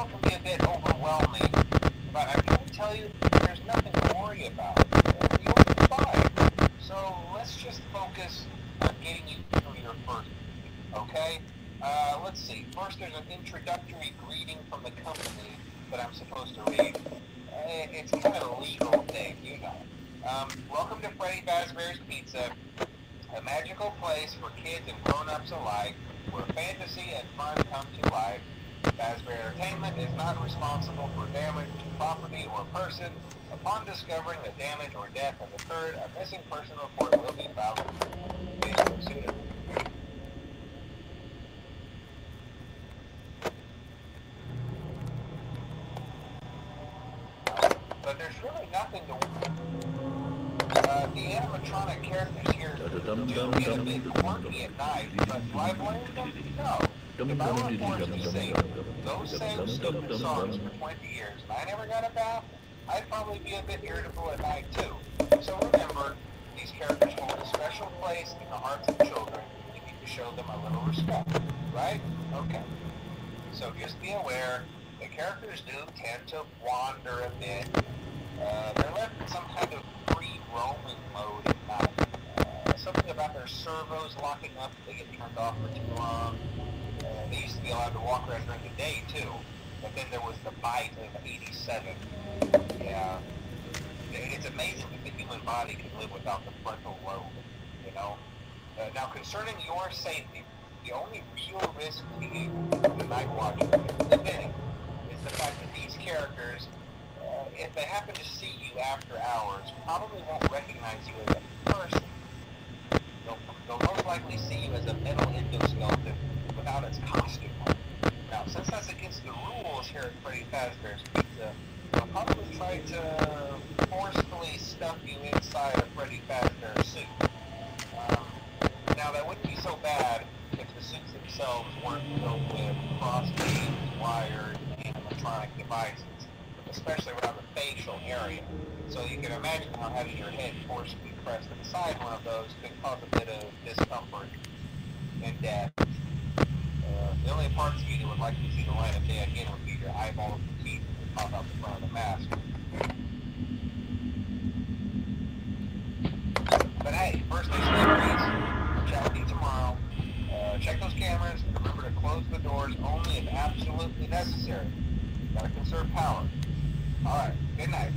It can be a bit overwhelming, but I can tell you there's nothing to worry about. You'll be fine. So let's just focus on getting you through your first okay? Uh, let's see. First, there's an introductory greeting from the company that I'm supposed to read. Uh, It's kind of a legal thing, you know. Um, welcome to Freddy Fazbear's Pizza, a magical place for kids and grown-ups alike, where fantasy and fun come to life. Fazbear Entertainment is not responsible for damage to property or person. Upon discovering that damage or death has occurred, a missing person report will be filed. Please proceed. But there's really nothing to uh, the animatronic characters here do get a bit quirky at night, but do I blame them? No. If I were forced to sing those same stupid songs for 20 years and I never got a bath, I'd probably be a bit irritable at night too. So remember, these characters hold a special place in the hearts of children. You need to show them a little respect, right? Okay. So just be aware, the characters do tend to wander a bit. Uh, they're left in some kind of free roaming mode at night. Uh, something about their servos locking up they get turned off for too long. Uh, they used to be allowed to walk around during the day too, but then there was the bite of 87. Yeah. It's amazing that the human body can live without the frontal lobe, you know? Uh, now, concerning your safety, the only real risk to you, the Night Watcher, is the fact that these characters, uh, if they happen to see you after hours, probably won't recognize you as a person. They'll, they'll most likely see you as a metal endoskeleton its costume. Now, since that's against the rules here at Freddy Fazbear's Pizza, they'll probably try to forcefully stuff you inside a Freddy Fazbear suit. Um, now, that wouldn't be so bad if the suits themselves weren't filled with cross-beams, wired, animatronic devices, especially around the facial area. So you can imagine how having your head forcibly pressed inside one of those could cause a bit of discomfort and death. The only parts of you that would like to see the light of day again would be your eyeballs and teeth that pop out the front of the mask. But hey, first first, I'll chat with you tomorrow. Uh, check those cameras. Remember to close the doors only if absolutely necessary. Gotta conserve power. Alright, good night.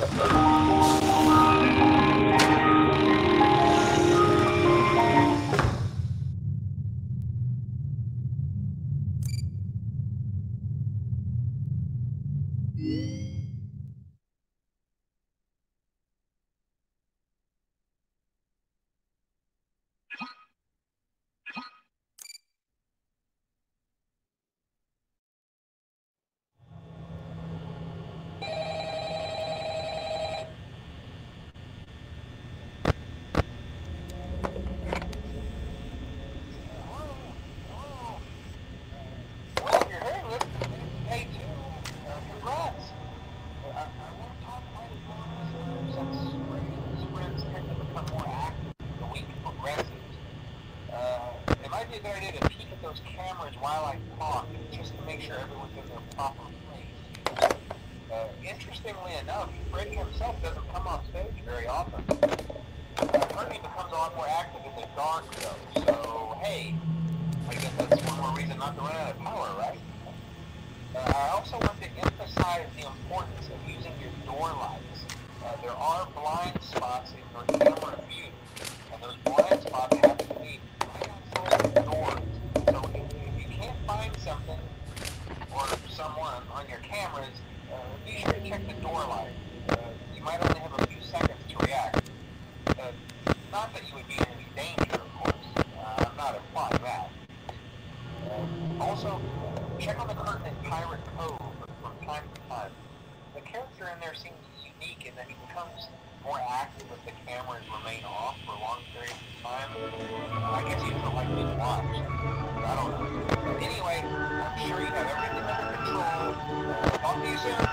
Ah! A good idea to peek at those cameras while I talk, just to make sure everyone's in their proper place. Uh, interestingly enough, Freddy himself doesn't come on stage very often. Uh, becomes a lot more active in the dark, though, so hey, I guess that's one more reason not to run out of power, right? Uh, I also want to emphasize the importance of using your door lights. Uh, there are blind spots in your camera view, and those blind spots happen to be right outside the doors. So if, if you can't find something or someone on your cameras, uh, be sure to check the door light. Uh, you might only have a few seconds to react. Uh, not that you would be in any danger, of course. Uh, I'm not implying that. Uh, also, check on the curtain in Pirate Cove from time to time. The character in there seems unique in that he becomes more active if the cameras remain off for long periods of time. I guess he doesn't like being watched. I don't know. Anyway, I'm sure you have everything under control. Talk to you soon.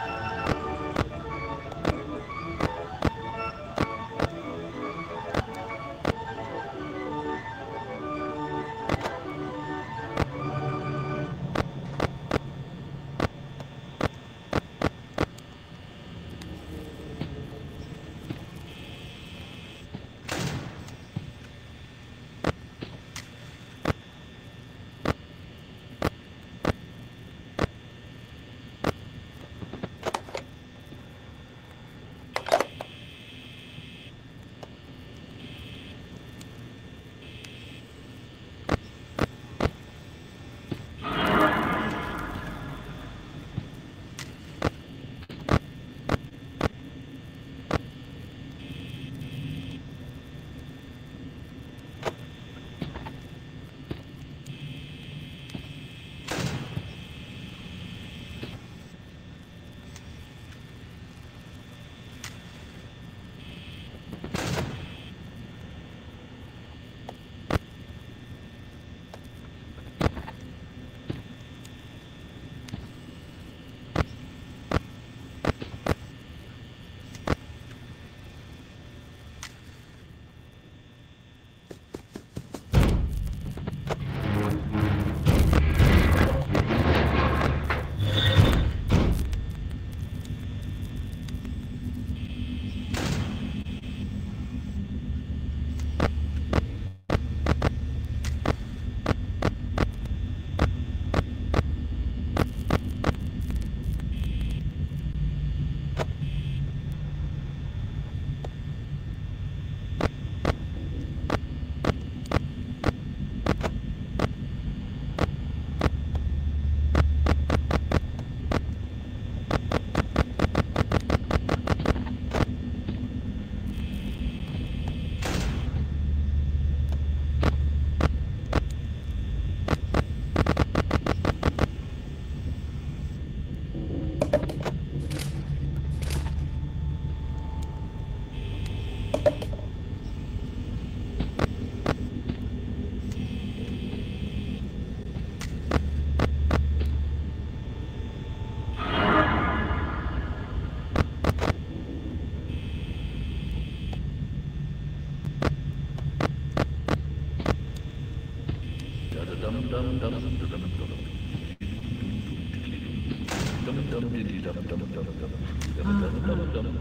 아, 아,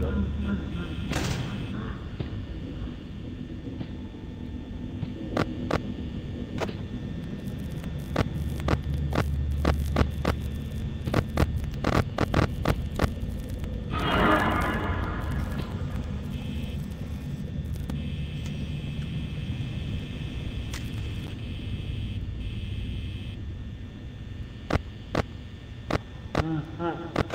아, 아. 嗯嗯。